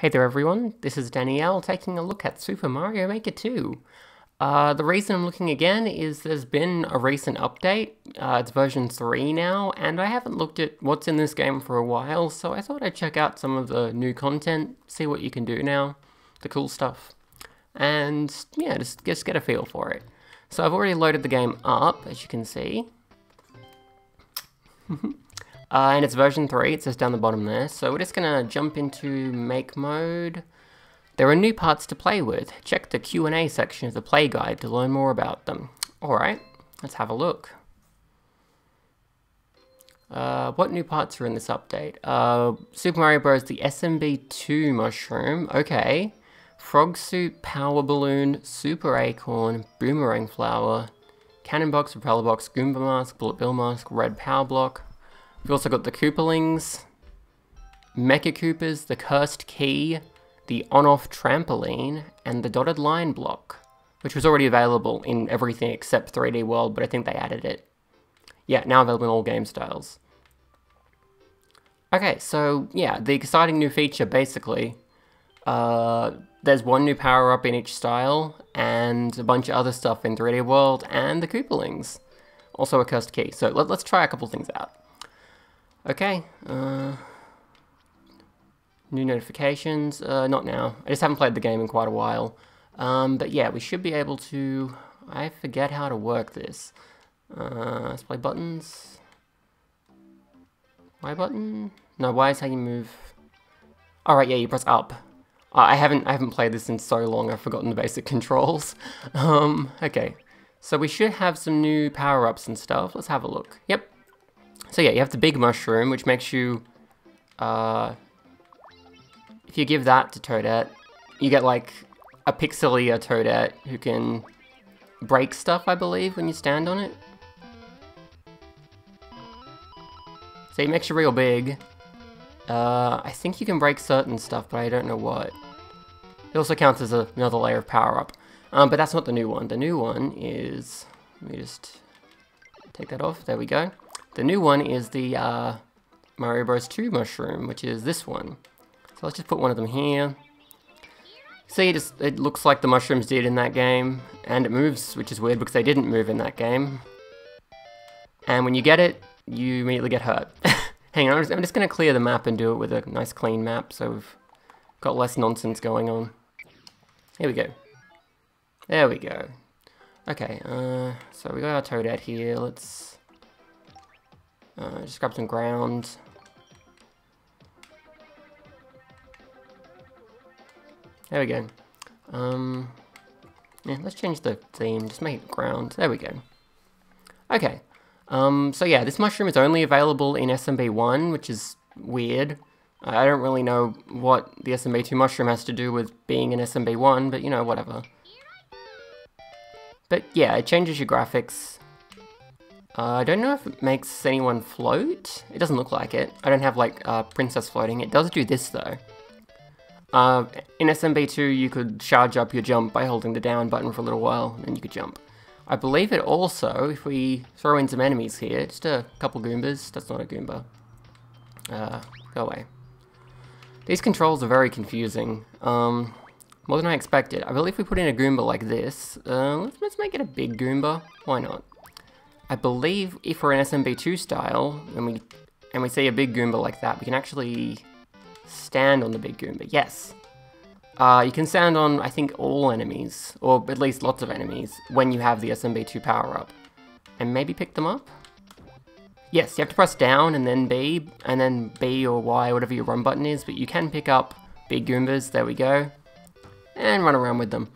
Hey there everyone, this is Danielle taking a look at Super Mario Maker 2. Uh, the reason I'm looking again is there's been a recent update, uh, it's version 3 now, and I haven't looked at what's in this game for a while, so I thought I'd check out some of the new content, see what you can do now, the cool stuff, and yeah, just, just get a feel for it. So I've already loaded the game up, as you can see. Uh, and it's version 3, it says down the bottom there. So we're just going to jump into make mode. There are new parts to play with. Check the Q&A section of the play guide to learn more about them. Alright, let's have a look. Uh, what new parts are in this update? Uh, Super Mario Bros. the SMB2 mushroom, okay. Frog suit, power balloon, super acorn, boomerang flower, cannon box, propeller box, Goomba mask, bullet bill mask, red power block, We've also got the Koopalings, Mecha Koopas, the Cursed Key, the on-off trampoline, and the dotted line block, which was already available in everything except 3D World, but I think they added it. Yeah, now available in all game styles. Okay, so yeah, the exciting new feature basically, uh, there's one new power-up in each style, and a bunch of other stuff in 3D World, and the Koopalings. Also a cursed key, so let, us try a couple things out. Okay, uh, new notifications, uh, not now. I just haven't played the game in quite a while. Um, but yeah, we should be able to, I forget how to work this. Uh, let's play buttons. Y button? No, Y is how you move. Alright, yeah, you press up. I haven't I haven't played this in so long, I've forgotten the basic controls. um, okay. So we should have some new power-ups and stuff. Let's have a look. Yep, so yeah, you have the big mushroom, which makes you, uh, if you give that to Toadette, you get like a Pixelia Toadette who can break stuff, I believe, when you stand on it. So it makes you real big. Uh, I think you can break certain stuff, but I don't know what. It also counts as a, another layer of power-up. Um, but that's not the new one. The new one is... Let me just take that off. There we go. The new one is the uh, Mario Bros. 2 mushroom, which is this one. So let's just put one of them here. See, it, looks like the mushrooms did in that game, and it moves, which is weird because they didn't move in that game. And when you get it, you immediately get hurt. Hang on, I'm just, just going to clear the map and do it with a nice clean map, so we've got less nonsense going on. Here we go. There we go. Okay, uh, so we got our Toadette here, let's uh, just grab some ground. There we go. Um, yeah, let's change the theme, just make it ground. There we go. Okay. Um, so yeah, this mushroom is only available in SMB1, which is weird. I don't really know what the SMB2 mushroom has to do with being in SMB1, but you know, whatever. But yeah, it changes your graphics. Uh, I don't know if it makes anyone float. It doesn't look like it. I don't have like uh, Princess floating. It does do this though. Uh, in SMB2 you could charge up your jump by holding the down button for a little while and you could jump. I believe it also, if we throw in some enemies here, just a couple Goombas, that's not a Goomba. Uh, go away. These controls are very confusing. Um, more than I expected. I believe if we put in a Goomba like this. Uh, let's, let's make it a big Goomba. Why not? I believe if we're in SMB2 style, and we and we see a big Goomba like that, we can actually stand on the big Goomba. Yes. Uh, you can stand on, I think, all enemies, or at least lots of enemies, when you have the SMB2 power-up. And maybe pick them up? Yes, you have to press down and then B, and then B or Y, whatever your run button is, but you can pick up big Goombas, there we go, and run around with them.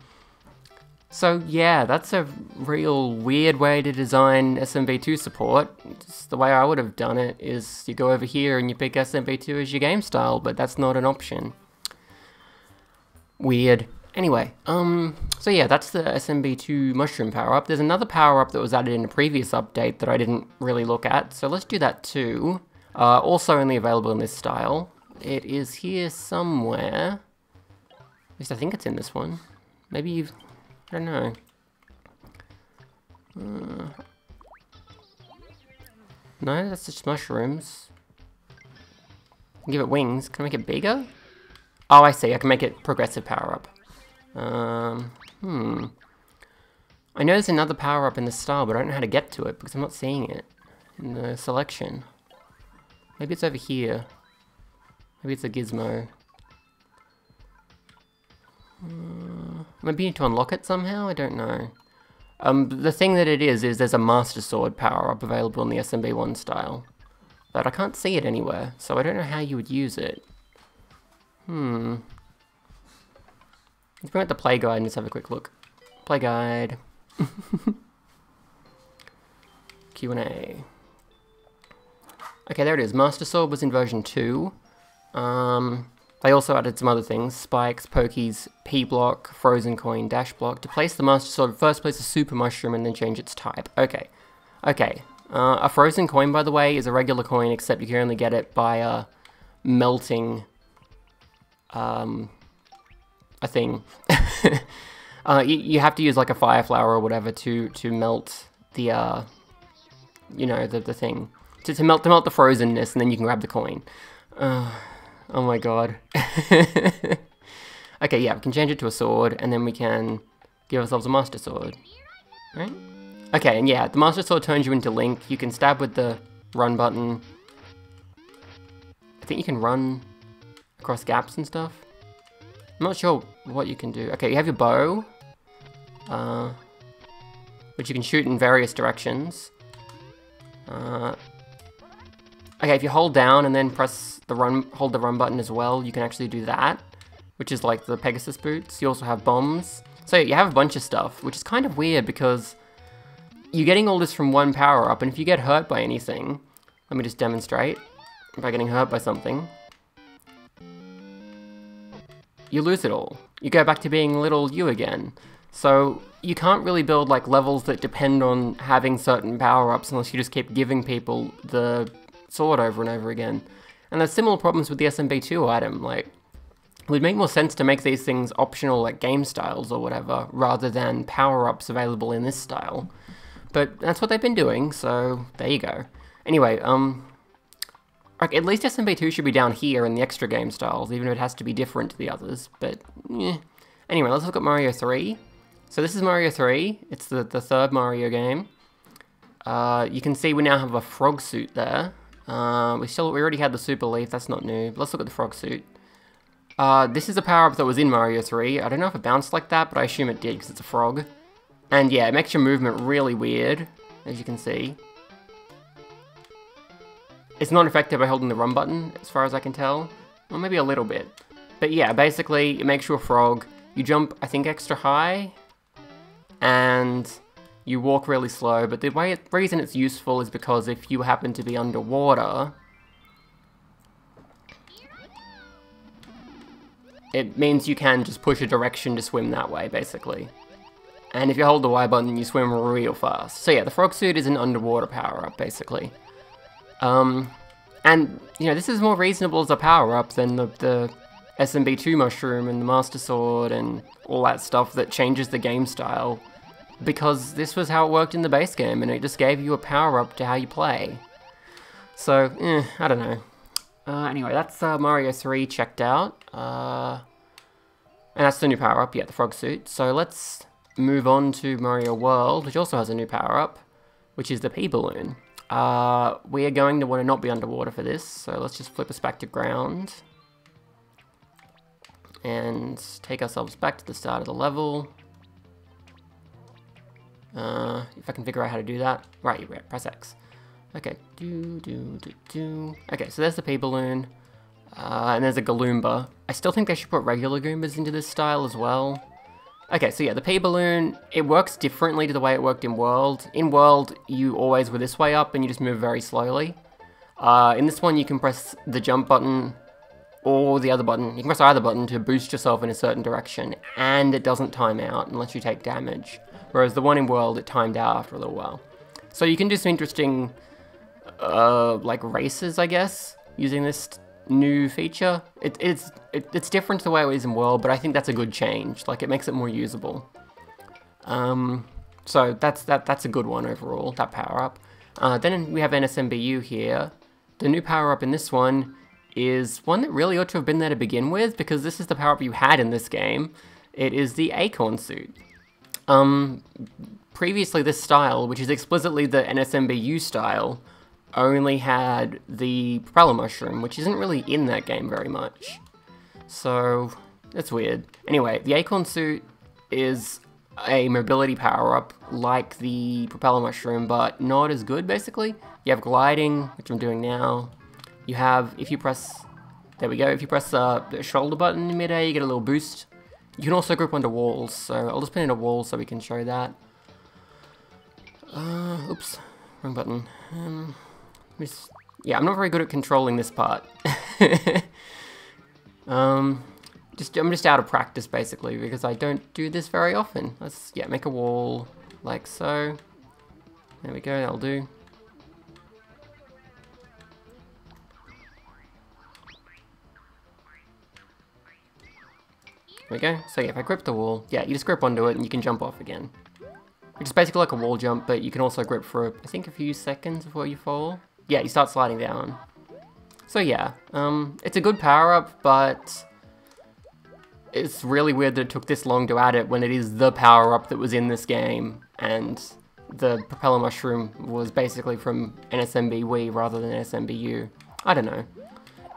So yeah, that's a real weird way to design SMB2 support. Just the way I would have done it is you go over here and you pick SMB2 as your game style, but that's not an option. Weird. Anyway, um, so yeah, that's the SMB2 mushroom power-up. There's another power-up that was added in a previous update that I didn't really look at, so let's do that too. Uh, also only available in this style. It is here somewhere. At least I think it's in this one. Maybe you've I don't know. Uh, no, that's just mushrooms. Give it wings. Can I make it bigger? Oh, I see. I can make it progressive power-up. Um, hmm. I know there's another power-up in the style, but I don't know how to get to it because I'm not seeing it in the selection. Maybe it's over here. Maybe it's a gizmo. Uh, maybe you need to unlock it somehow? I don't know. Um, the thing that it is, is there's a Master Sword power-up available in the SMB1 style. But I can't see it anywhere, so I don't know how you would use it. Hmm. Let's bring up the play guide and just have a quick look. Play guide. Q&A. Okay, there it is. Master Sword was in version 2. Um, they also added some other things. Spikes, Pokies, P-Block, Frozen Coin, Dash Block. To place the Master Sword, first place a Super Mushroom and then change its type. Okay. Okay. Uh, a Frozen Coin, by the way, is a regular coin, except you can only get it by uh, melting um, a thing. uh, you, you, have to use like a fire flower or whatever to to melt the uh, you know the the thing to, to melt to melt the frozenness, and then you can grab the coin. Uh, oh my god. okay, yeah, we can change it to a sword, and then we can give ourselves a master sword. Right? Okay, and yeah, the master sword turns you into Link. You can stab with the run button. I think you can run across gaps and stuff. I'm not sure what you can do. Okay, you have your bow, uh, which you can shoot in various directions. Uh, okay, if you hold down and then press the run, hold the run button as well, you can actually do that, which is like the Pegasus boots. You also have bombs. So you have a bunch of stuff, which is kind of weird because you're getting all this from one power up, and if you get hurt by anything, let me just demonstrate by getting hurt by something you lose it all. You go back to being little you again. So you can't really build like levels that depend on having certain power-ups unless you just keep giving people the sword over and over again. And there's similar problems with the SMB2 item, like it would make more sense to make these things optional like game styles or whatever, rather than power-ups available in this style. But that's what they've been doing, so there you go. Anyway, um, Okay, at least SMB2 should be down here in the extra game styles, even if it has to be different to the others, but yeah. Anyway, let's look at Mario 3. So this is Mario 3, it's the, the third Mario game. Uh, you can see we now have a frog suit there. Uh, we still we already had the super leaf, that's not new. Let's look at the frog suit. Uh, this is a power-up that was in Mario 3. I don't know if it bounced like that, but I assume it did because it's a frog. And yeah, it makes your movement really weird, as you can see. It's not affected by holding the run button, as far as I can tell. Or maybe a little bit. But yeah, basically, it makes you a frog. You jump, I think, extra high. And you walk really slow. But the way it, reason it's useful is because if you happen to be underwater... It means you can just push a direction to swim that way, basically. And if you hold the Y button, you swim real fast. So yeah, the frog suit is an underwater power-up, basically. Um, and, you know, this is more reasonable as a power-up than the, the SMB2 mushroom and the Master Sword and all that stuff that changes the game style. Because this was how it worked in the base game, and it just gave you a power-up to how you play. So, eh, I don't know. Uh, anyway, that's uh, Mario 3 checked out. Uh, and that's the new power-up, yeah, the frog suit. So let's move on to Mario World, which also has a new power-up, which is the P-Balloon. Uh, we are going to want to not be underwater for this, so let's just flip us back to ground. And take ourselves back to the start of the level. Uh, if I can figure out how to do that. Right, yeah, press X. Okay, do, do, do, do. Okay, so there's the P-Balloon. Uh, and there's a Galoomba. I still think they should put regular Goombas into this style as well. Okay, so yeah, the P-Balloon, it works differently to the way it worked in World. In World, you always were this way up and you just move very slowly. Uh, in this one, you can press the jump button or the other button. You can press either button to boost yourself in a certain direction, and it doesn't time out unless you take damage. Whereas the one in World, it timed out after a little while. So you can do some interesting, uh, like races, I guess, using this new feature. It, it's it, it's different to the way it is in World, but I think that's a good change. Like it makes it more usable. Um, so that's that that's a good one overall. That power up. Uh, then we have NSMBU here. The new power up in this one is one that really ought to have been there to begin with, because this is the power-up you had in this game. It is the Acorn suit. Um, previously this style, which is explicitly the NSMBU style, only had the propeller mushroom, which isn't really in that game very much. So, that's weird. Anyway, the Acorn suit is a mobility power-up like the propeller mushroom, but not as good, basically. You have gliding, which I'm doing now. You have, if you press, there we go, if you press uh, the shoulder button in midair, you get a little boost. You can also group onto walls, so I'll just put in a wall so we can show that. Uh, oops, wrong button. Um, yeah, I'm not very good at controlling this part. um, just I'm just out of practice basically because I don't do this very often. Let's yeah make a wall like so. There we go. That'll do. There we go. So yeah, if I grip the wall, yeah, you just grip onto it and you can jump off again. Which is basically like a wall jump, but you can also grip for, I think, a few seconds before you fall. Yeah, you start sliding down. So yeah, um, it's a good power-up, but it's really weird that it took this long to add it when it is the power-up that was in this game, and the propeller mushroom was basically from NSMB Wii rather than NSMBU. I don't know.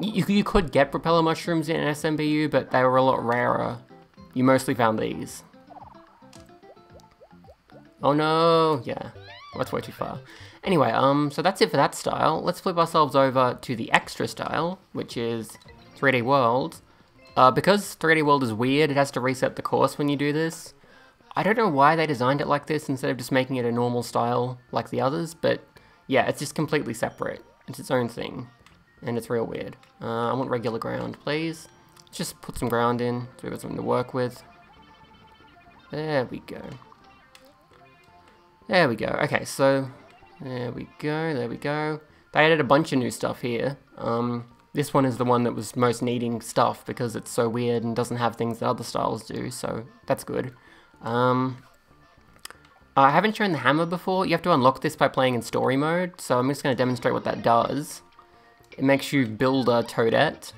You, you could get propeller mushrooms in NSMBU, but they were a lot rarer. You mostly found these. Oh no, yeah, that's way too far. Anyway, um, so that's it for that style. Let's flip ourselves over to the extra style, which is 3D World. Uh, because 3D World is weird, it has to reset the course when you do this. I don't know why they designed it like this instead of just making it a normal style like the others, but yeah, it's just completely separate. It's its own thing, and it's real weird. Uh, I want regular ground, please. Just put some ground in so we've got something to work with. There we go. There we go. Okay, so there we go, there we go. They added a bunch of new stuff here. Um, this one is the one that was most needing stuff because it's so weird and doesn't have things that other styles do, so that's good. Um, I haven't shown the hammer before. You have to unlock this by playing in story mode, so I'm just going to demonstrate what that does. It makes you build a toadette.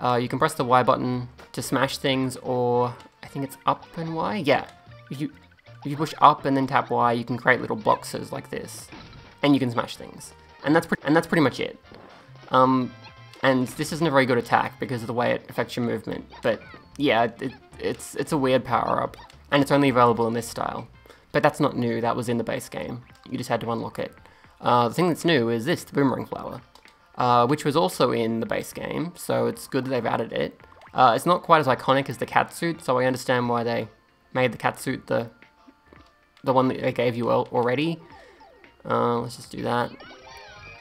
Uh, you can press the Y button to smash things, or I think it's up and Y? Yeah. If you if you push up and then tap Y, you can create little boxes like this, and you can smash things. And that's and that's pretty much it. Um, and this isn't a very good attack because of the way it affects your movement. But yeah, it, it's it's a weird power up, and it's only available in this style. But that's not new. That was in the base game. You just had to unlock it. Uh, the thing that's new is this, the boomerang flower, uh, which was also in the base game. So it's good that they've added it. Uh, it's not quite as iconic as the cat suit, so I understand why they made the cat suit the the one that they gave you already. Uh, let's just do that.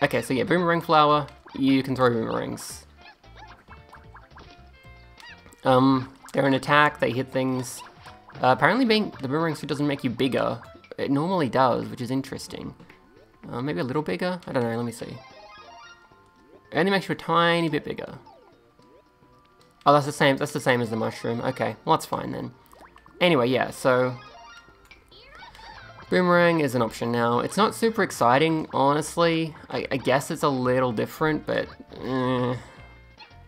Okay, so yeah, Boomerang Flower, you can throw boomerangs. Um, they're an attack, they hit things. Uh, apparently being the boomerang suit doesn't make you bigger. It normally does, which is interesting. Uh, maybe a little bigger? I don't know, let me see. Only makes you a tiny bit bigger. Oh, that's the same, that's the same as the mushroom. Okay, well that's fine then. Anyway, yeah, so Boomerang is an option now. It's not super exciting, honestly. I, I guess it's a little different, but eh.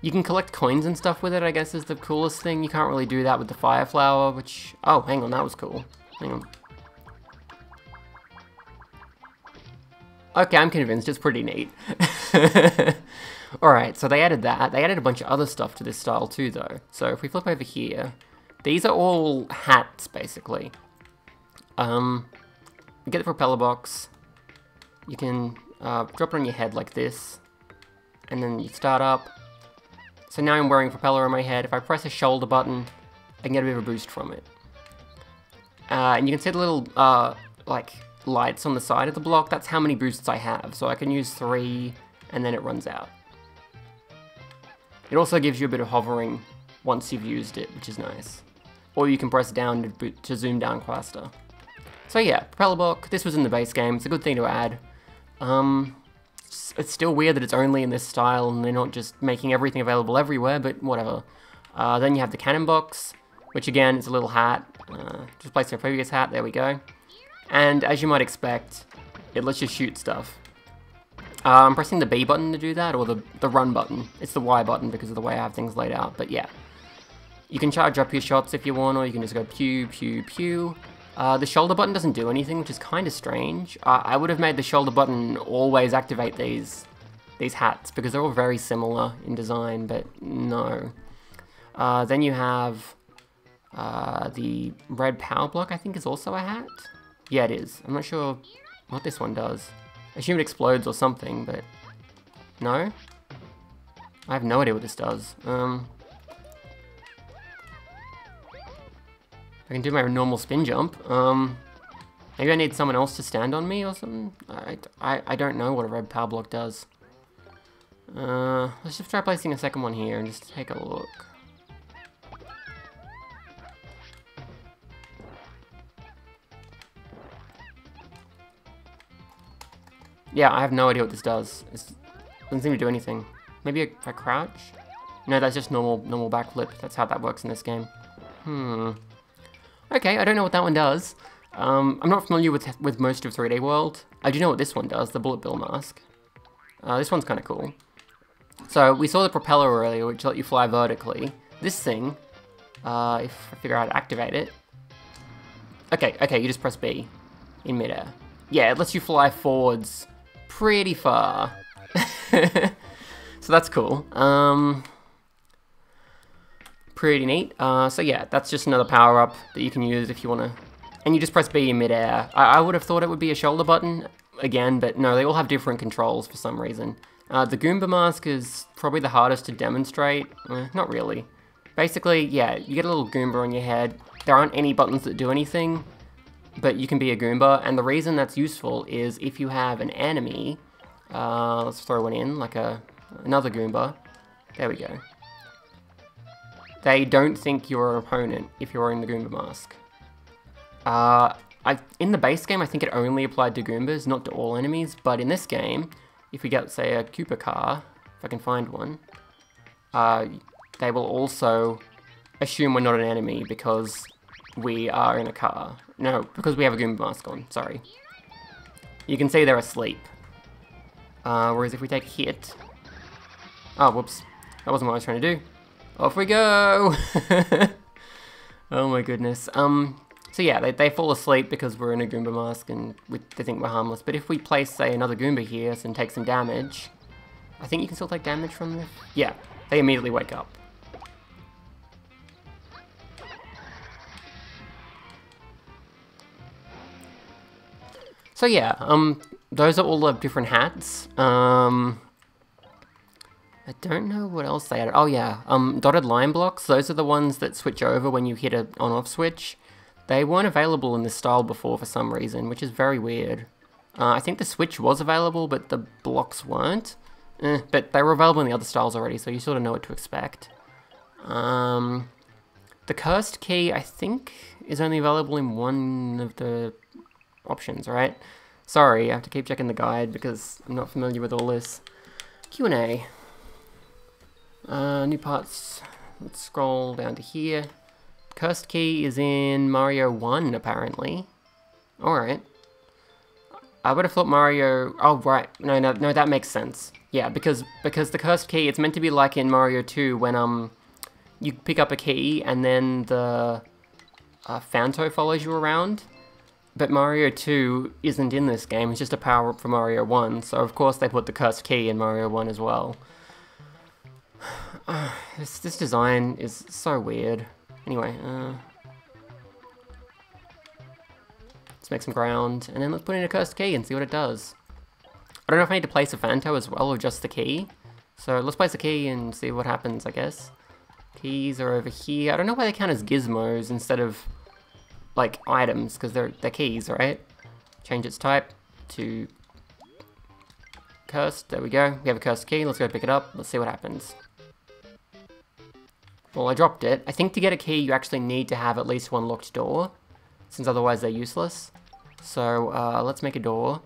You can collect coins and stuff with it, I guess is the coolest thing. You can't really do that with the Fire Flower, which... Oh, hang on, that was cool. Hang on. Okay, I'm convinced. It's pretty neat. Alright, so they added that. They added a bunch of other stuff to this style too, though. So if we flip over here, these are all hats, basically. Um, get the propeller box, you can uh, drop it on your head like this, and then you start up. So now I'm wearing a propeller on my head. If I press a shoulder button, I can get a bit of a boost from it. Uh, and you can see the little, uh, like, lights on the side of the block. That's how many boosts I have. So I can use three, and then it runs out. It also gives you a bit of hovering once you've used it, which is nice. Or you can press down to, to zoom down faster. So yeah, Propeller Block, this was in the base game, it's a good thing to add. Um, it's still weird that it's only in this style and they're not just making everything available everywhere, but whatever. Uh, then you have the Cannon Box, which again is a little hat. Uh, just place a previous hat, there we go. And as you might expect, it lets you shoot stuff. Uh, I'm pressing the B button to do that, or the, the run button. It's the Y button because of the way I have things laid out, but yeah. You can charge up your shots if you want, or you can just go pew, pew, pew. Uh, the shoulder button doesn't do anything, which is kind of strange. Uh, I would have made the shoulder button always activate these these hats, because they're all very similar in design, but no. Uh, then you have uh, the red power block, I think is also a hat. Yeah, it is. I'm not sure what this one does. Assume it explodes or something, but no? I have no idea what this does. Um, I can do my normal spin jump. Um, maybe I need someone else to stand on me or something? I, I, I don't know what a red power block does. Uh, let's just try placing a second one here and just take a look. Yeah, I have no idea what this does. It doesn't seem to do anything. Maybe I crouch? No, that's just normal normal backflip. That's how that works in this game. Hmm. Okay, I don't know what that one does. Um, I'm not familiar with with most of 3D World. I do know what this one does, the Bullet Bill Mask. Uh, this one's kind of cool. So, we saw the propeller earlier, which let you fly vertically. This thing, uh, if I figure out how to activate it... Okay, okay, you just press B in midair. Yeah, it lets you fly forwards pretty far. so that's cool. Um, pretty neat. Uh, so yeah, that's just another power-up that you can use if you want to... And you just press B in midair. I, I would have thought it would be a shoulder button again, but no, they all have different controls for some reason. Uh, the Goomba mask is probably the hardest to demonstrate. Eh, not really. Basically, yeah, you get a little Goomba on your head. There aren't any buttons that do anything, but you can be a Goomba, and the reason that's useful is if you have an enemy, uh, let's throw one in, like a another Goomba. There we go. They don't think you're an opponent if you're wearing the Goomba mask. Uh, I, in the base game, I think it only applied to Goombas, not to all enemies, but in this game, if we get, say, a Koopa car, if I can find one, uh, they will also assume we're not an enemy because we are in a car. No, because we have a Goomba mask on, sorry. You can see they're asleep. Uh, whereas if we take a hit... Oh, whoops. That wasn't what I was trying to do. Off we go! oh my goodness. Um, so yeah, they, they fall asleep because we're in a Goomba mask and we, they think we're harmless. But if we place, say, another Goomba here and take some damage, I think you can still take damage from this. Yeah, they immediately wake up. So yeah, um, those are all the different hats. Um, I don't know what else they added. Oh yeah, um, dotted line blocks. Those are the ones that switch over when you hit a on-off switch. They weren't available in this style before for some reason, which is very weird. Uh, I think the Switch was available, but the blocks weren't. Eh, but they were available in the other styles already, so you sort of know what to expect. Um, the Cursed Key, I think, is only available in one of the options, right? Sorry, I have to keep checking the guide because I'm not familiar with all this. Q&A. Uh, new parts. Let's scroll down to here. Cursed Key is in Mario 1, apparently. Alright. I would have thought Mario... Oh, right. No, no, no, that makes sense. Yeah, because because the Cursed Key, it's meant to be like in Mario 2 when um you pick up a key and then the uh, Phanto follows you around. But Mario 2 isn't in this game, it's just a power-up for Mario 1, so of course they put the Cursed Key in Mario 1 as well. this, this design is so weird. Anyway, uh, let's make some ground, and then let's put in a cursed key and see what it does. I don't know if I need to place a Phanto as well, or just the key. So let's place a key and see what happens, I guess. Keys are over here. I don't know why they count as gizmos instead of, like, items, because they're, they're keys, right? Change its type to cursed. There we go. We have a cursed key. Let's go pick it up. Let's see what happens. Well, I dropped it. I think to get a key, you actually need to have at least one locked door, since otherwise they're useless. So, uh, let's make a door.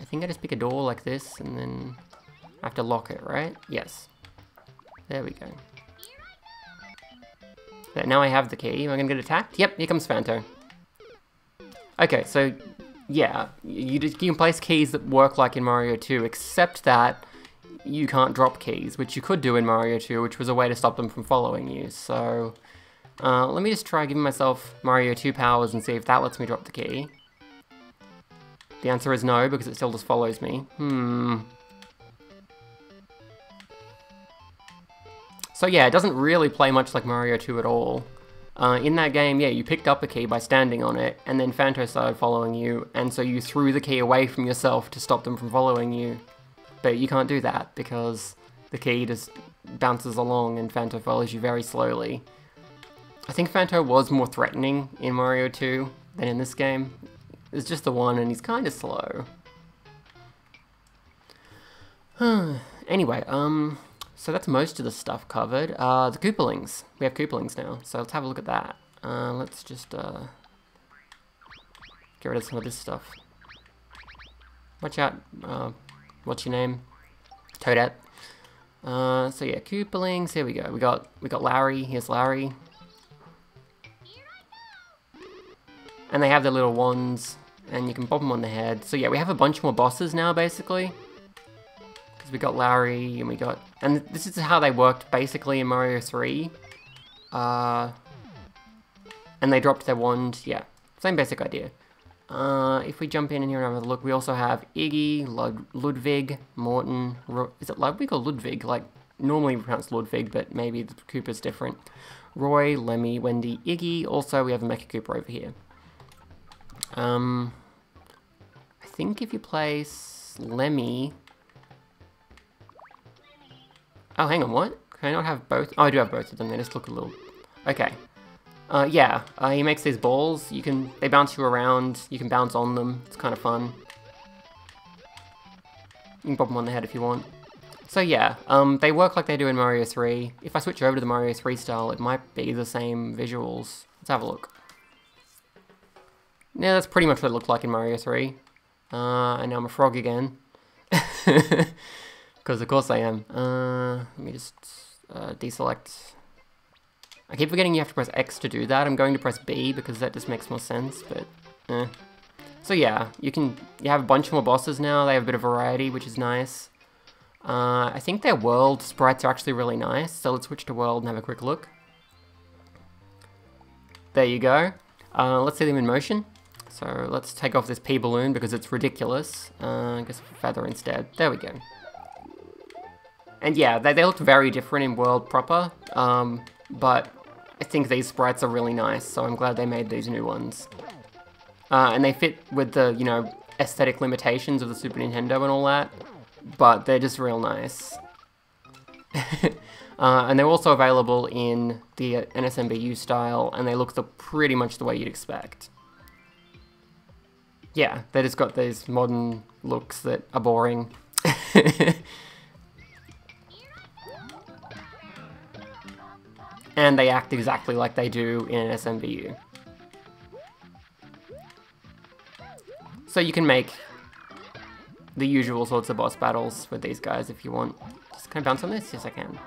I think I just pick a door like this, and then I have to lock it, right? Yes. There we go. Now I have the key. Am I gonna get attacked? Yep, here comes Phanto. Okay, so yeah, you, you can place keys that work like in Mario 2, except that you can't drop keys, which you could do in Mario 2, which was a way to stop them from following you. So, uh, let me just try giving myself Mario 2 powers and see if that lets me drop the key. The answer is no, because it still just follows me. Hmm. So yeah, it doesn't really play much like Mario 2 at all. Uh, in that game, yeah, you picked up a key by standing on it, and then Phanto started following you, and so you threw the key away from yourself to stop them from following you. But you can't do that, because the key just bounces along and Phanto follows you very slowly. I think Phanto was more threatening in Mario 2 than in this game. It's just the one, and he's kind of slow. anyway, um, so that's most of the stuff covered. Uh, the Koopalings. We have Koopalings now, so let's have a look at that. Uh, let's just uh, get rid of some of this stuff. Watch out. Uh, what's your name? Toadette. Uh, so yeah, Koopalings. Here we go. We got we got Larry. Here's Larry. And they have their little wands, and you can pop them on the head. So yeah, we have a bunch more bosses now, basically we got Larry, and we got... And this is how they worked, basically, in Mario 3. Uh, and they dropped their wand, yeah. Same basic idea. Uh, if we jump in here and have a look, we also have Iggy, Lud Ludwig, Morton... Ro is it Ludwig or Ludwig? Like, normally we pronounce Ludwig, but maybe the Koopa's different. Roy, Lemmy, Wendy, Iggy. Also, we have a Mecha Koopa over here. Um, I think if you place Lemmy Oh, hang on, what? Can I not have both? Oh, I do have both of them. They just look a little... Okay. Uh, yeah, uh, he makes these balls. You can... They bounce you around. You can bounce on them. It's kind of fun. You can pop them on the head if you want. So yeah, um, they work like they do in Mario 3. If I switch over to the Mario 3 style, it might be the same visuals. Let's have a look. Yeah, that's pretty much what it looked like in Mario 3. Uh, and now I'm a frog again. Because of course I am. Uh, let me just uh, deselect. I keep forgetting you have to press X to do that. I'm going to press B because that just makes more sense, but eh. So yeah, you can you have a bunch more bosses now. They have a bit of variety, which is nice. Uh, I think their world sprites are actually really nice, so let's switch to world and have a quick look. There you go. Uh, let's see them in motion. So let's take off this P balloon because it's ridiculous. Uh, I guess feather instead. There we go. And yeah, they, they look very different in World proper, um, but I think these sprites are really nice, so I'm glad they made these new ones. Uh, and they fit with the, you know, aesthetic limitations of the Super Nintendo and all that, but they're just real nice. uh, and they're also available in the NSMBU style, and they look the, pretty much the way you'd expect. Yeah, they just got these modern looks that are boring. and they act exactly like they do in NSMBU. So you can make the usual sorts of boss battles with these guys if you want. Just kind of bounce on this? Yes, I can.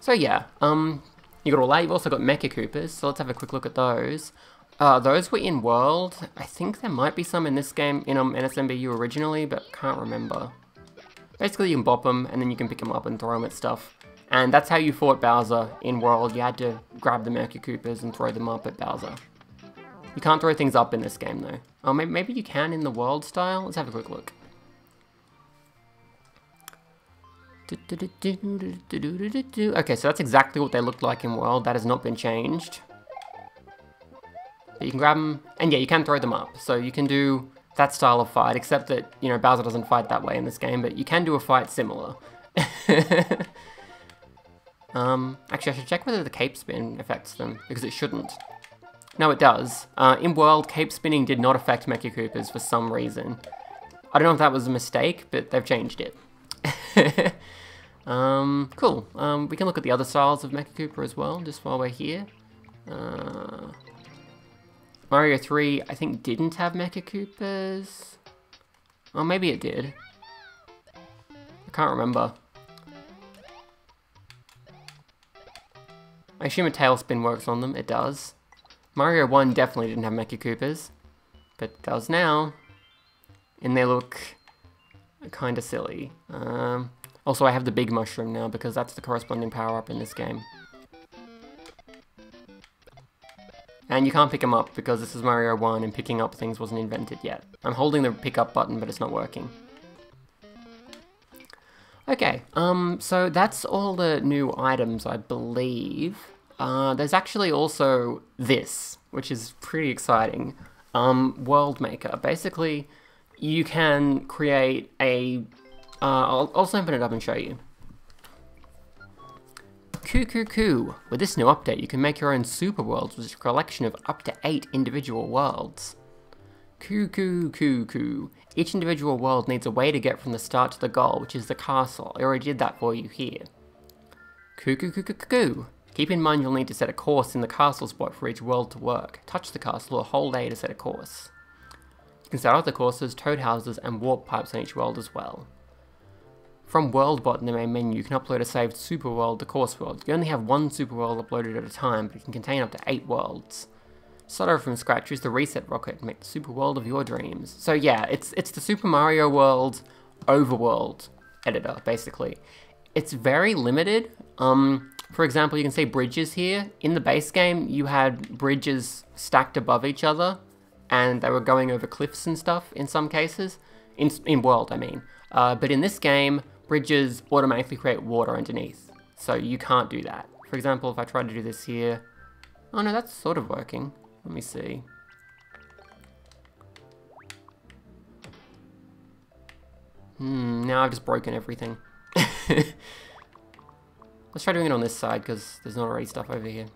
So yeah, um, you got all that. You've also got Mecha Koopas, so let's have a quick look at those. Uh, those were in World. I think there might be some in this game in um, NSMBU originally, but can't remember. Basically, you can bop them, and then you can pick them up and throw them at stuff. And that's how you fought Bowser in World. You had to grab the Mecha Koopas and throw them up at Bowser. You can't throw things up in this game though. Oh, maybe, maybe you can in the World style? Let's have a quick look. Okay, so that's exactly what they looked like in World. That has not been changed. But you can grab them, and yeah, you can throw them up. So you can do that style of fight, except that, you know, Bowser doesn't fight that way in this game, but you can do a fight similar. Um, actually, I should check whether the cape spin affects them, because it shouldn't. No, it does. Uh, in World, cape spinning did not affect Mecha Koopas for some reason. I don't know if that was a mistake, but they've changed it. um, cool. Um, we can look at the other styles of Mecha Koopa as well, just while we're here. Uh, Mario 3, I think, didn't have Mecha Koopas. Or maybe it did. I can't remember. I assume a Tailspin works on them. It does. Mario 1 definitely didn't have Mecha Koopas, but it does now. and they look kind of silly. Um, also, I have the big mushroom now because that's the corresponding power-up in this game. And you can't pick them up because this is Mario 1 and picking up things wasn't invented yet. I'm holding the pick up button, but it's not working. Okay, um, so that's all the new items, I believe. Uh, there's actually also this, which is pretty exciting. Um, World Maker. Basically, you can create a... Uh, I'll, I'll open it up and show you. Coo coo coo! With this new update, you can make your own super worlds with a collection of up to 8 individual worlds. Coo coo coo coo. Each individual world needs a way to get from the start to the goal, which is the castle. I already did that for you here. Coo coo coo coo coo. Keep in mind you'll need to set a course in the castle spot for each world to work. Touch the castle a whole day to set a course. You can set other courses, toad houses, and warp pipes on each world as well. From WorldBot in the main menu, you can upload a saved super world to course world. You only have one super world uploaded at a time, but it can contain up to 8 worlds. Start over from scratch, use the reset rocket and make the super world of your dreams. So yeah, it's it's the Super Mario World overworld editor, basically. It's very limited. Um, for example, you can see bridges here. In the base game, you had bridges stacked above each other, and they were going over cliffs and stuff in some cases. In, in World, I mean. Uh, but in this game, bridges automatically create water underneath. So you can't do that. For example, if I try to do this here... Oh no, that's sort of working. Let me see. Hmm, now I've just broken everything. Let's try doing it on this side, because there's not already stuff over here.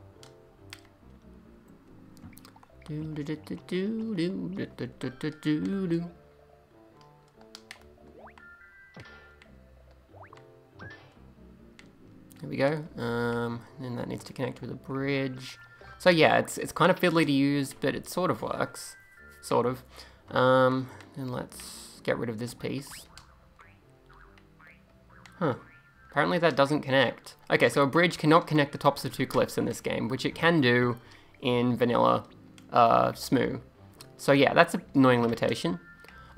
There we go. Um, and that needs to connect with a bridge. So yeah, it's, it's kind of fiddly to use, but it sort of works. Sort of. Um, and let's get rid of this piece. Huh. Apparently that doesn't connect. Okay, so a bridge cannot connect the tops of two cliffs in this game, which it can do in vanilla uh, Smoo. So yeah, that's an annoying limitation.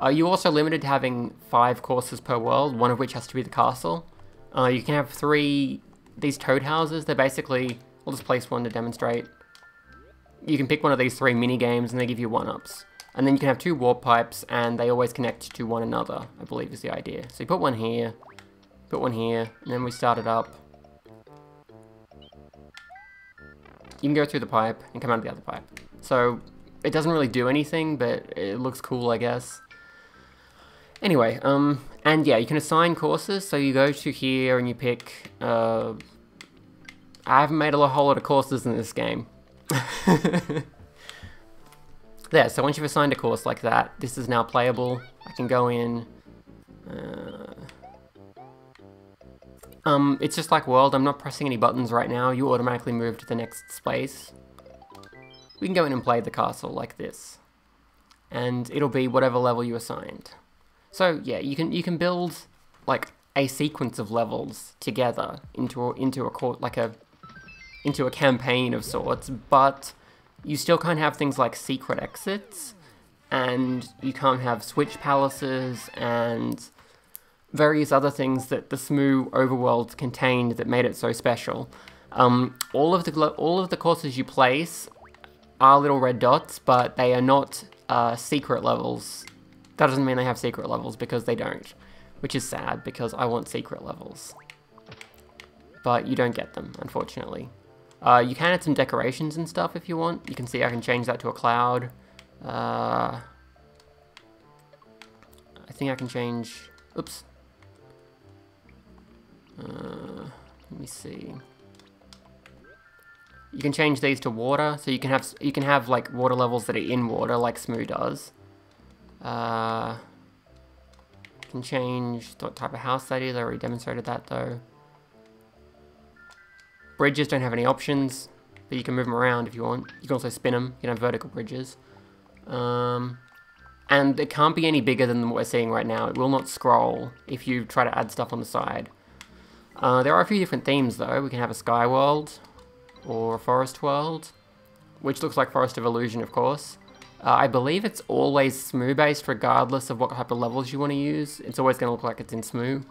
Uh, you're also limited to having five courses per world, one of which has to be the castle. Uh, you can have three, these toad houses, they're basically, I'll just place one to demonstrate. You can pick one of these three mini games and they give you one-ups. And then you can have two warp pipes and they always connect to one another, I believe is the idea. So you put one here, Put one here, and then we start it up. You can go through the pipe and come out of the other pipe. So, it doesn't really do anything, but it looks cool, I guess. Anyway, um, and yeah, you can assign courses, so you go to here and you pick, uh, I haven't made a whole lot of courses in this game. there, so once you've assigned a course like that, this is now playable. I can go in, uh, um, it's just like World, I'm not pressing any buttons right now, you automatically move to the next space. We can go in and play the castle like this. And it'll be whatever level you assigned. So yeah, you can you can build like a sequence of levels together into a, into a court like a into a campaign of sorts, but you still can't have things like secret exits, and you can't have switch palaces and various other things that the Smoo overworld contained that made it so special. Um, all of the all of the courses you place are little red dots, but they are not uh, secret levels. That doesn't mean they have secret levels because they don't, which is sad because I want secret levels. But you don't get them, unfortunately. Uh, you can add some decorations and stuff if you want. You can see I can change that to a cloud. Uh, I think I can change... Oops. Uh, let me see. You can change these to water, so you can have you can have like water levels that are in water, like Smoo does. Uh, can change what type of house that is. I already demonstrated that though. Bridges don't have any options, but you can move them around if you want. You can also spin them. You can have vertical bridges. Um, and it can't be any bigger than what we're seeing right now. It will not scroll if you try to add stuff on the side. Uh, there are a few different themes though. We can have a sky world or a forest world, which looks like Forest of Illusion, of course. Uh, I believe it's always Smoo based regardless of what type of levels you want to use. It's always going to look like it's in Smoo,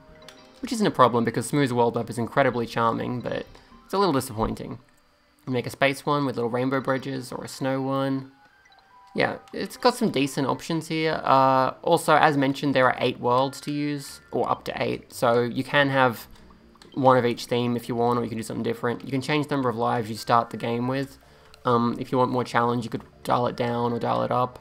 which isn't a problem because Smoo's world map is incredibly charming, but it's a little disappointing. You make a space one with little rainbow bridges or a snow one. Yeah, it's got some decent options here. Uh, also, as mentioned, there are eight worlds to use, or up to eight, so you can have one of each theme if you want, or you can do something different. You can change the number of lives you start the game with. Um, if you want more challenge, you could dial it down or dial it up.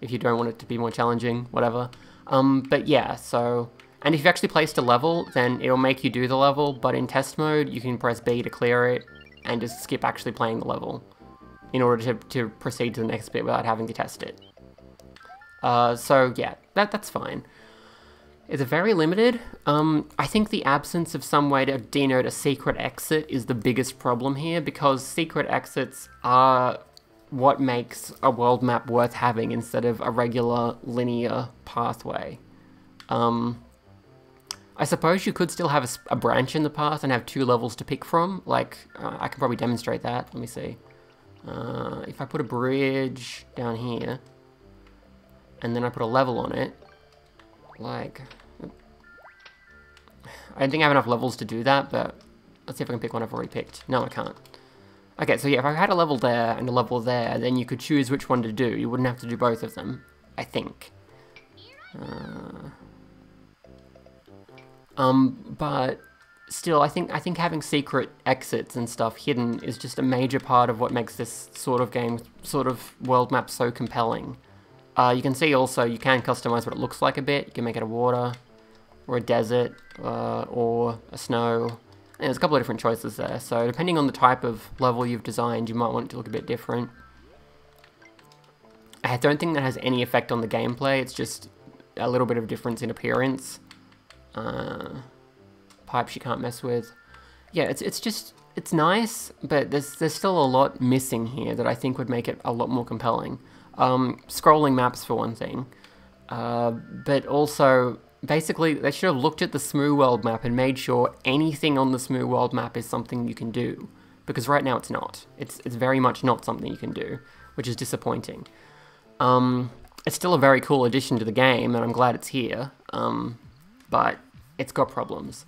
If you don't want it to be more challenging, whatever. Um, but yeah, so... And if you've actually placed a level, then it'll make you do the level, but in test mode, you can press B to clear it, and just skip actually playing the level in order to, to proceed to the next bit without having to test it. Uh, so yeah, that that's fine. It's very limited. Um, I think the absence of some way to denote a secret exit is the biggest problem here because secret exits are what makes a world map worth having instead of a regular linear pathway. Um, I suppose you could still have a, a, branch in the path and have two levels to pick from. Like, uh, I can probably demonstrate that. Let me see. Uh, if I put a bridge down here, and then I put a level on it, like, I don't think I have enough levels to do that, but let's see if I can pick one I've already picked. No, I can't. Okay, so yeah, if I had a level there and a level there, then you could choose which one to do. You wouldn't have to do both of them, I think. Uh, um, but still, I think I think having secret exits and stuff hidden is just a major part of what makes this sort of game, sort of world map so compelling. Uh, you can see also you can customize what it looks like a bit. You can make it a water, or a desert, uh, or a snow. And there's a couple of different choices there. So depending on the type of level you've designed, you might want it to look a bit different. I don't think that has any effect on the gameplay. It's just a little bit of difference in appearance. Uh, pipes you can't mess with. Yeah, it's it's just it's nice, but there's there's still a lot missing here that I think would make it a lot more compelling. Um, scrolling maps for one thing, uh, but also basically they should have looked at the Smoo World map and made sure anything on the Smoo World map is something you can do, because right now it's not. It's it's very much not something you can do, which is disappointing. Um, it's still a very cool addition to the game, and I'm glad it's here. Um, but it's got problems.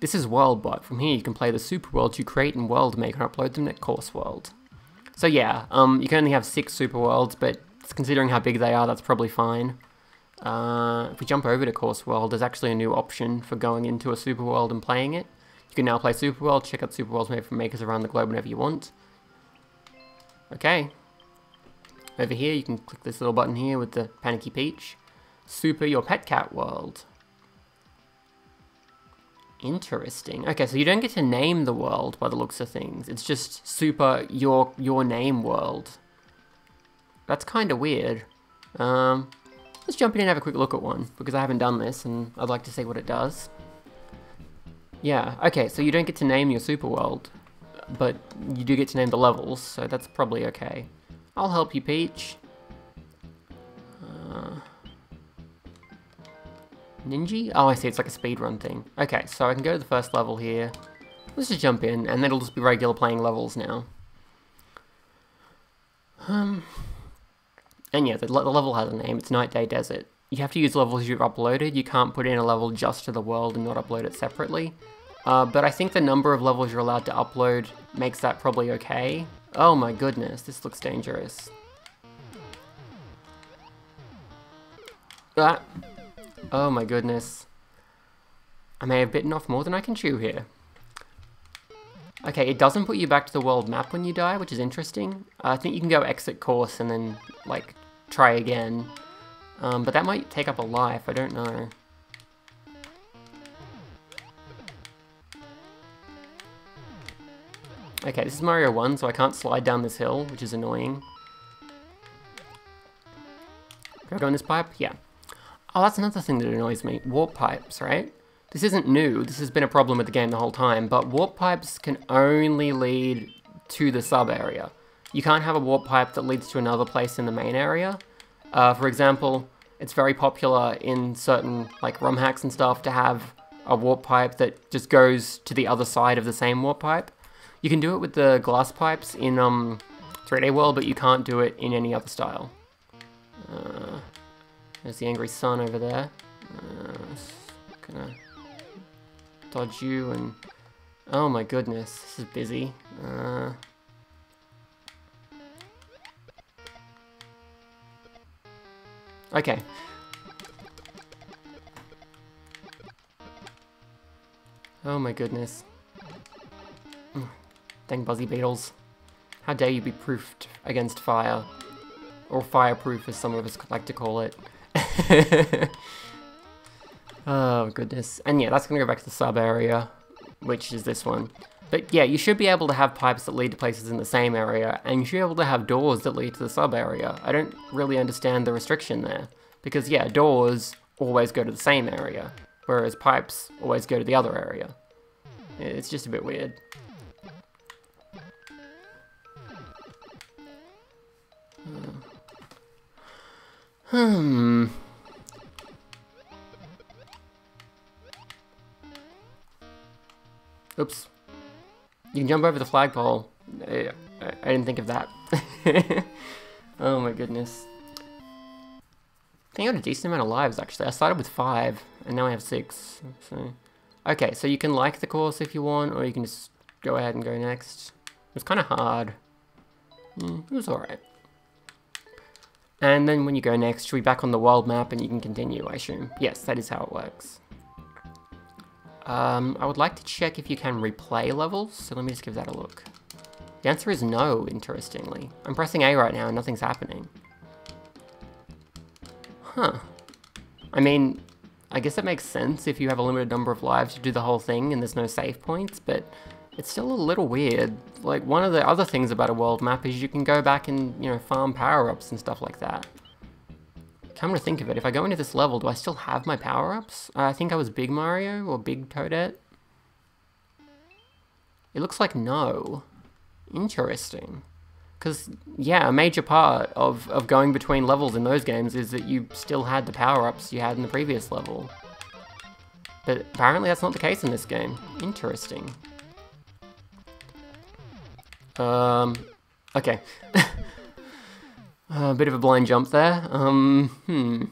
This is WorldBot. From here you can play the super worlds you create in WorldMaker and upload them to Course World. So yeah, um, you can only have six super worlds, but considering how big they are, that's probably fine. Uh, if we jump over to Course World, there's actually a new option for going into a super world and playing it. You can now play super world, check out super worlds made from makers around the globe whenever you want. Okay. Over here, you can click this little button here with the Panicky Peach. Super Your Pet Cat World. Interesting. Okay, so you don't get to name the world by the looks of things. It's just super your your name world. That's kind of weird. Um, let's jump in and have a quick look at one, because I haven't done this, and I'd like to see what it does. Yeah, okay, so you don't get to name your super world, but you do get to name the levels, so that's probably okay. I'll help you, Peach. Uh, Ninja? Oh, I see, it's like a speedrun thing. Okay, so I can go to the first level here. Let's just jump in, and then it'll just be regular playing levels now. Um, and yeah, the, the level has a name, it's Night Day Desert. You have to use levels you've uploaded, you can't put in a level just to the world and not upload it separately. Uh, but I think the number of levels you're allowed to upload makes that probably okay. Oh my goodness, this looks dangerous. Ah, Oh my goodness. I may have bitten off more than I can chew here. Okay, it doesn't put you back to the world map when you die, which is interesting. Uh, I think you can go exit course and then, like, try again. Um, but that might take up a life, I don't know. Okay, this is Mario 1, so I can't slide down this hill, which is annoying. Can I go in this pipe? Yeah. Oh, that's another thing that annoys me. Warp pipes, right? This isn't new, this has been a problem with the game the whole time, but warp pipes can only lead to the sub area. You can't have a warp pipe that leads to another place in the main area. Uh, for example, it's very popular in certain like ROM hacks and stuff to have a warp pipe that just goes to the other side of the same warp pipe. You can do it with the glass pipes in um, 3D World, but you can't do it in any other style. Uh, there's the angry sun over there. Uh, gonna dodge you and... Oh my goodness, this is busy. Uh, okay. Oh my goodness. Dang buzzy beetles. How dare you be proofed against fire. Or fireproof as some of us like to call it. oh goodness. And yeah, that's gonna go back to the sub area, which is this one. But yeah, you should be able to have pipes that lead to places in the same area, and you should be able to have doors that lead to the sub area. I don't really understand the restriction there. Because yeah, doors always go to the same area, whereas pipes always go to the other area. It's just a bit weird. Hmm. Oops. You can jump over the flagpole. I, I, I didn't think of that. oh my goodness. I think I had a decent amount of lives actually. I started with five, and now I have six. So, okay, so you can like the course if you want, or you can just go ahead and go next. It was kind of hard. Mm, it was alright. And then when you go next, you'll be back on the world map and you can continue, I assume. Yes, that is how it works. Um, I would like to check if you can replay levels, so let me just give that a look. The answer is no, interestingly. I'm pressing A right now and nothing's happening. Huh. I mean, I guess it makes sense if you have a limited number of lives to do the whole thing and there's no save points, but it's still a little weird. Like, one of the other things about a world map is you can go back and, you know, farm power-ups and stuff like that. Come to think of it, if I go into this level, do I still have my power-ups? Uh, I think I was Big Mario or Big Toadette. It looks like no. Interesting. Because, yeah, a major part of, of going between levels in those games is that you still had the power-ups you had in the previous level. But apparently that's not the case in this game. Interesting. Um, okay. a bit of a blind jump there. Um, hmm.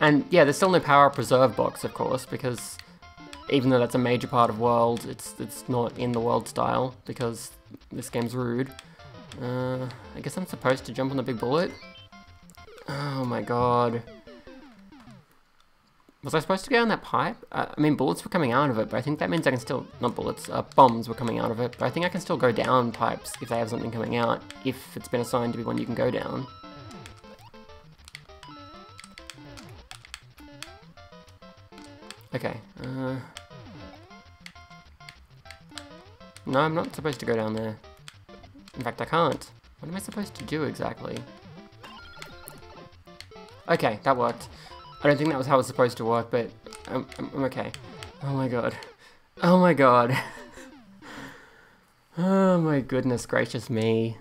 And yeah, there's still no power preserve box, of course, because even though that's a major part of world, it's it's not in the world style because this game's rude. Uh, I guess I'm supposed to jump on the big bullet. Oh my god. Was I supposed to go on that pipe? Uh, I mean, bullets were coming out of it, but I think that means I can still... Not bullets, uh, bombs were coming out of it, but I think I can still go down pipes if they have something coming out, if it's been assigned to be one you can go down. Okay, uh... No, I'm not supposed to go down there. In fact, I can't. What am I supposed to do exactly? Okay, that worked. I don't think that was how it was supposed to work, but I'm, I'm okay. Oh my god. Oh my god. oh my goodness gracious me.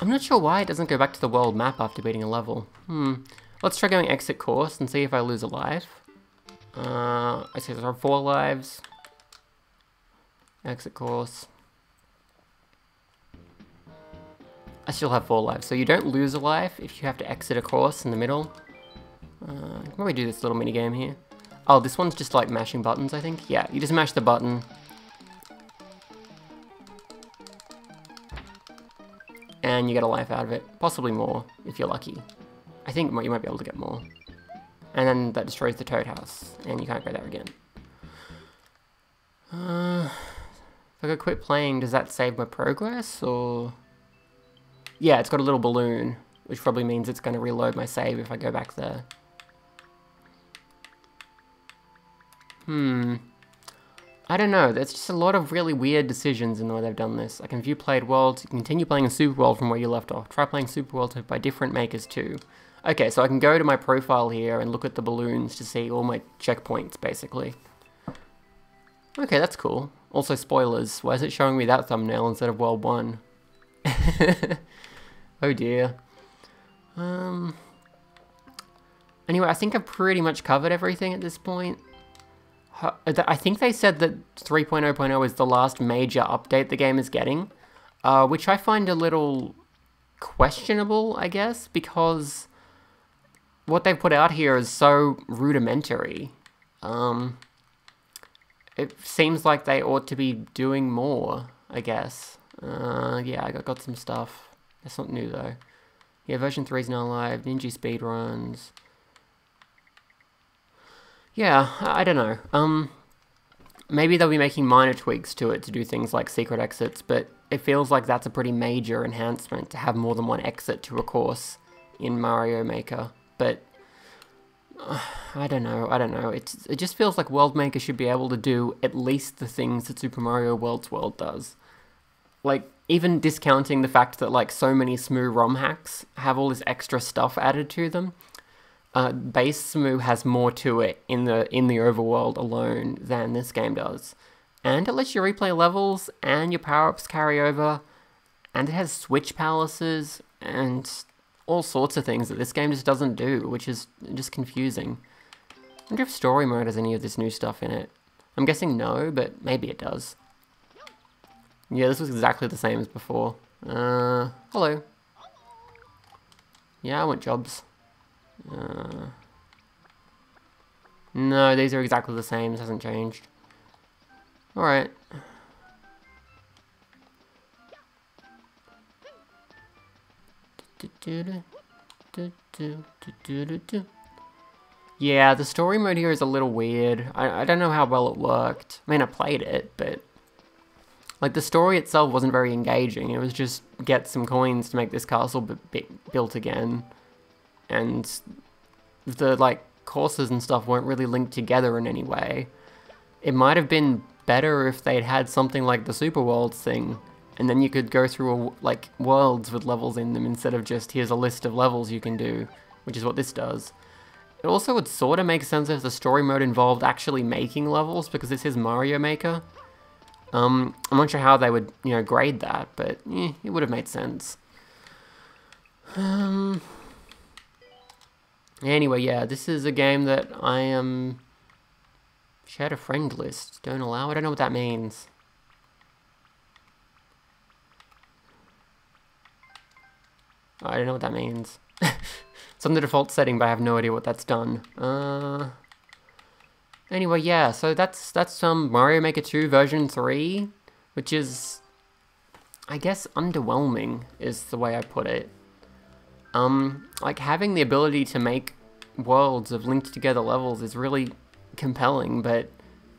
I'm not sure why it doesn't go back to the world map after beating a level. Hmm. Let's try going exit course and see if I lose a life. Uh, I see there are four lives. Exit course. I still have four lives, so you don't lose a life if you have to exit a course in the middle. Uh, can probably do this little mini game here? Oh, this one's just like mashing buttons, I think. Yeah, you just mash the button. And you get a life out of it. Possibly more, if you're lucky. I think you might be able to get more. And then that destroys the toad house, and you can't go there again. Uh, if I go quit playing, does that save my progress, or... Yeah, it's got a little balloon, which probably means it's going to reload my save if I go back there. Hmm. I don't know, there's just a lot of really weird decisions in the way they've done this. I can view played worlds, continue playing a Super World from where you left off. Try playing Super World by different makers too. Okay, so I can go to my profile here and look at the balloons to see all my checkpoints, basically. Okay, that's cool. Also, spoilers. Why is it showing me that thumbnail instead of World 1? Oh dear. Um. Anyway, I think I've pretty much covered everything at this point. I think they said that 3.0.0 is the last major update the game is getting. uh, which I find a little questionable, I guess, because what they've put out here is so rudimentary. Um, it seems like they ought to be doing more, I guess. Uh, yeah, I got some stuff. That's not new though. Yeah, version 3 is now live. Ninja speedruns. Yeah, I, I don't know. Um, maybe they'll be making minor tweaks to it to do things like secret exits, but it feels like that's a pretty major enhancement to have more than one exit to a course in Mario Maker. But uh, I don't know. I don't know. It's it just feels like World Maker should be able to do at least the things that Super Mario World's World does. Like even discounting the fact that like so many Smoo ROM hacks have all this extra stuff added to them. Uh, base Smoo has more to it in the in the overworld alone than this game does, and it lets you replay levels and your power ups carry over, and it has switch palaces and all sorts of things that this game just doesn't do, which is just confusing. I wonder if story mode has any of this new stuff in it. I'm guessing no, but maybe it does. Yeah, this was exactly the same as before. Uh, hello. Yeah, I want jobs. Uh, no, these are exactly the same. This hasn't changed. Alright. Yeah, the story mode here is a little weird. I, I don't know how well it worked. I mean, I played it, but... Like, the story itself wasn't very engaging. It was just get some coins to make this castle built again. And the, like, courses and stuff weren't really linked together in any way. It might have been better if they'd had something like the Super Worlds thing, and then you could go through a, like worlds with levels in them instead of just here's a list of levels you can do, which is what this does. It also would sort of make sense if the story mode involved actually making levels because this is Mario Maker. Um, I'm not sure how they would, you know, grade that, but eh, it would have made sense. Um, anyway, yeah, this is a game that I am... Shared a friend list. Don't allow. I don't know what that means. I don't know what that means. it's on the default setting, but I have no idea what that's done. Uh, anyway, yeah, so that's that's um, Mario Maker 2 version 3, which is, I guess, underwhelming is the way I put it. Um, like, having the ability to make worlds of linked together levels is really compelling, but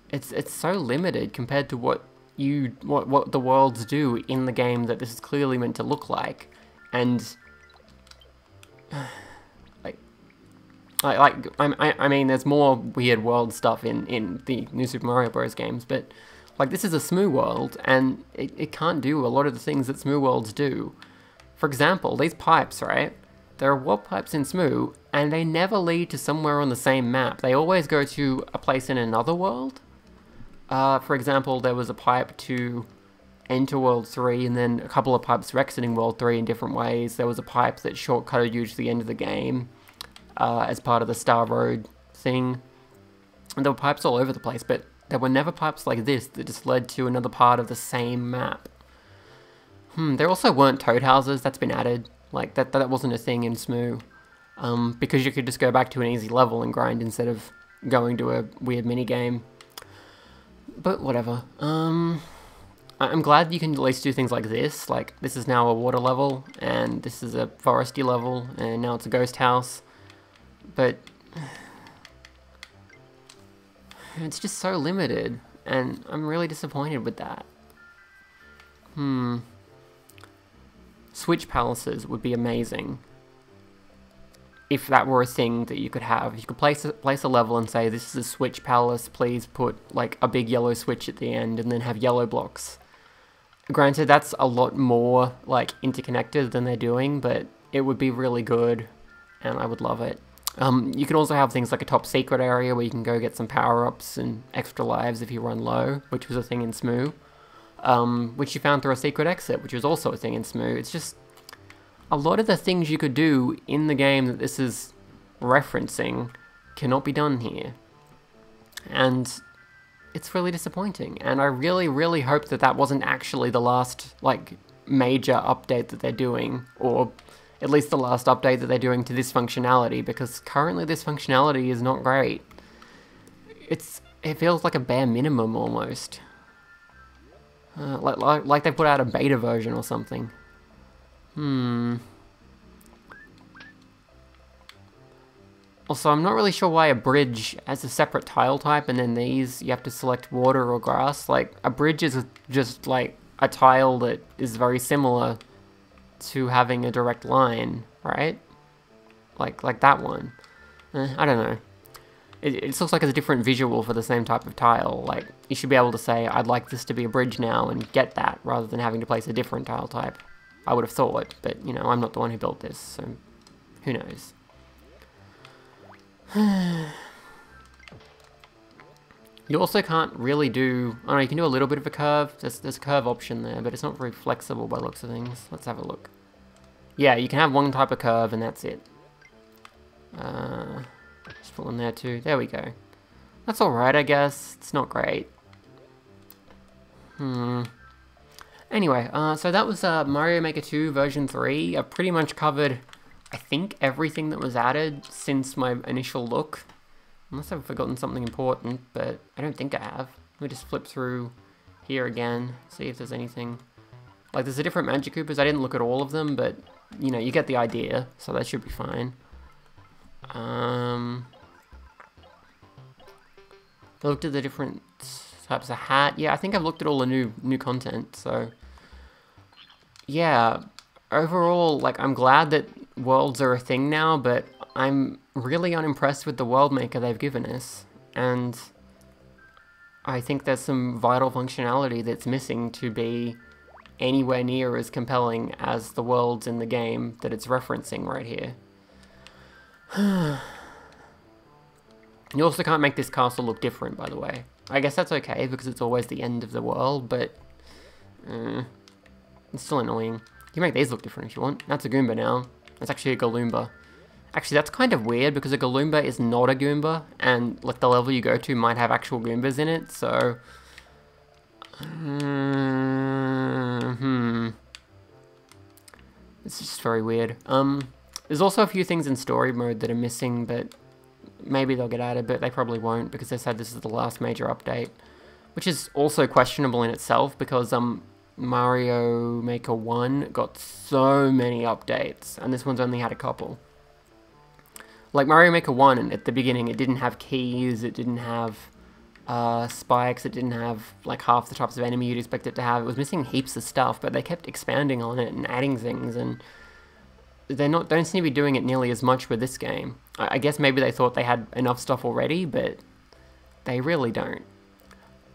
it's it's so limited compared to what you what what the worlds do in the game that this is clearly meant to look like, and like, like I, I mean, there's more weird world stuff in, in the New Super Mario Bros. games, but, like, this is a Smoo world, and it, it can't do a lot of the things that Smoo worlds do. For example, these pipes, right? There are warp pipes in Smoo, and they never lead to somewhere on the same map. They always go to a place in another world. Uh, for example, there was a pipe to enter World 3 and then a couple of pipes for exiting World 3 in different ways. There was a pipe that shortcutted you to the end of the game uh, as part of the Star Road thing. And there were pipes all over the place, but there were never pipes like this that just led to another part of the same map. Hmm, there also weren't toad houses, that's been added. Like, that, that wasn't a thing in Smoo. Um, because you could just go back to an easy level and grind instead of going to a weird mini game. But whatever. Um, I'm glad you can at least do things like this. Like, this is now a water level, and this is a foresty level, and now it's a ghost house. But... It's just so limited, and I'm really disappointed with that. Hmm. Switch palaces would be amazing. If that were a thing that you could have. You could place a, place a level and say, this is a switch palace, please put like a big yellow switch at the end, and then have yellow blocks Granted, that's a lot more, like, interconnected than they're doing, but it would be really good, and I would love it. Um, you can also have things like a top secret area where you can go get some power-ups and extra lives if you run low, which was a thing in Smoo. Um, which you found through a secret exit, which was also a thing in Smoo. It's just a lot of the things you could do in the game that this is referencing cannot be done here. And it's really disappointing. And I really, really hope that that wasn't actually the last, like, major update that they're doing, or at least the last update that they're doing to this functionality, because currently this functionality is not great. It's it feels like a bare minimum almost. Uh, like, like, like they put out a beta version or something. Hmm. Also, I'm not really sure why a bridge has a separate tile type and then these you have to select water or grass. Like, a bridge is just like a tile that is very similar to having a direct line, right? Like, like that one. Eh, I don't know. It, it looks like it's a different visual for the same type of tile. Like, you should be able to say, I'd like this to be a bridge now and get that, rather than having to place a different tile type. I would have thought, but, you know, I'm not the one who built this, so who knows. you also can't really do... I know, you can do a little bit of a curve. There's, there's a curve option there, but it's not very flexible by looks of things. Let's have a look. Yeah, you can have one type of curve and that's it. Uh, just put one there too. There we go. That's alright, I guess. It's not great. Hmm. Anyway, uh, so that was uh, Mario Maker 2 version 3. I've pretty much covered I think everything that was added since my initial look. Unless I've forgotten something important, but I don't think I have. Let me just flip through here again, see if there's anything. Like, there's a different Magic Koopas. I didn't look at all of them, but, you know, you get the idea, so that should be fine. Um, looked at the different types of hat. Yeah, I think I've looked at all the new new content, so... Yeah, overall, like, I'm glad that worlds are a thing now, but I'm really unimpressed with the world maker they've given us. And I think there's some vital functionality that's missing to be anywhere near as compelling as the worlds in the game that it's referencing right here. you also can't make this castle look different, by the way. I guess that's okay, because it's always the end of the world, but... Uh, it's still annoying. You can make these look different if you want. That's a Goomba now. That's actually a Galoomba. Actually, that's kind of weird because a Galoomba is not a Goomba, and like the level you go to might have actual Goombas in it, so... Mm hmm. It's just very weird. Um, there's also a few things in story mode that are missing, but maybe they'll get added, but they probably won't because they said this is the last major update. Which is also questionable in itself because um, Mario Maker 1 got so many updates, and this one's only had a couple. Like Mario Maker 1, at the beginning, it didn't have keys, it didn't have uh, spikes, it didn't have like half the types of enemy you'd expect it to have. It was missing heaps of stuff, but they kept expanding on it and adding things, and they're not don't seem to be doing it nearly as much with this game. I, I guess maybe they thought they had enough stuff already, but they really don't.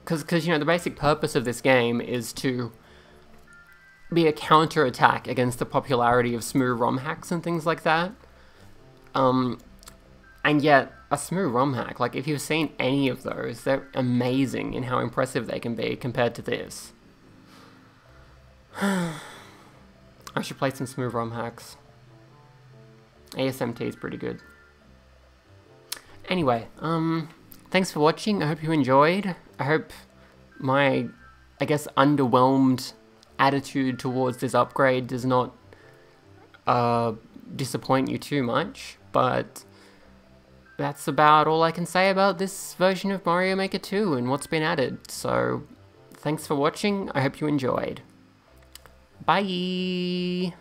Because, because you know, the basic purpose of this game is to be a counter-attack against the popularity of Smoo ROM hacks and things like that. Um, and yet, a Smoo ROM hack, like if you've seen any of those, they're amazing in how impressive they can be compared to this. I should play some Smoo ROM hacks. ASMT is pretty good. Anyway, um, thanks for watching. I hope you enjoyed. I hope my, I guess, underwhelmed attitude towards this upgrade does not uh, disappoint you too much, but that's about all I can say about this version of Mario Maker 2 and what's been added. So, thanks for watching, I hope you enjoyed. Bye!